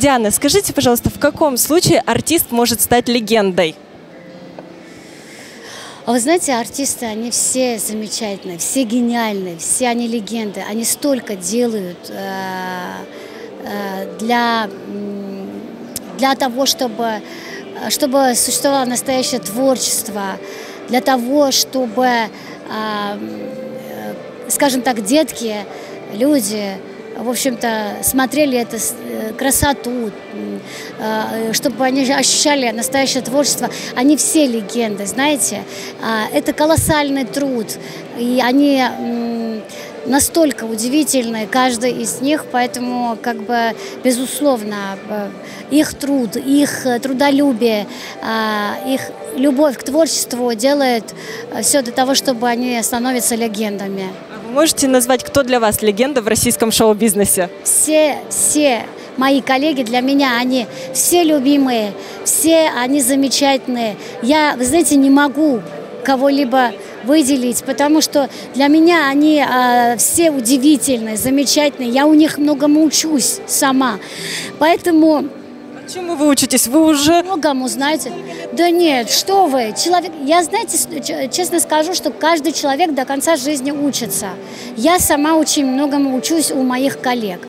Диана, скажите, пожалуйста, в каком случае артист может стать легендой? А вы знаете, артисты, они все замечательные, все гениальные, все они легенды. Они столько делают э, э, для, для того, чтобы, чтобы существовало настоящее творчество, для того, чтобы, э, скажем так, детки, люди, в общем-то, смотрели эту э, красоту, э, чтобы они ощущали настоящее творчество. Они все легенды, знаете. А, это колоссальный труд, и они настолько удивительные, каждый из них, поэтому, как бы, безусловно, э, их труд, их трудолюбие, а, их любовь к творчеству делает все для того, чтобы они становятся легендами. Можете назвать, кто для вас легенда в российском шоу-бизнесе? Все, все мои коллеги для меня, они все любимые, все они замечательные. Я, вы знаете, не могу кого-либо выделить, потому что для меня они э, все удивительные, замечательные. Я у них многому учусь сама. Поэтому Чему вы учитесь? Вы уже... Многому, знаете. Да нет, что вы. Человек... Я, знаете, честно скажу, что каждый человек до конца жизни учится. Я сама очень многому учусь у моих коллег.